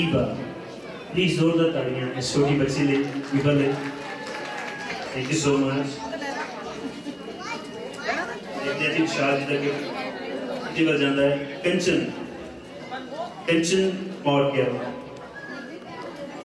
ईबा please जोरदार ताड़ियाँ इस छोटी बच्ची ले ईबा ले। थैंक यू सो मच देखते हैं जी विशाल का गिफ्ट जी जाता है। पेंशन पेंशन मौत गया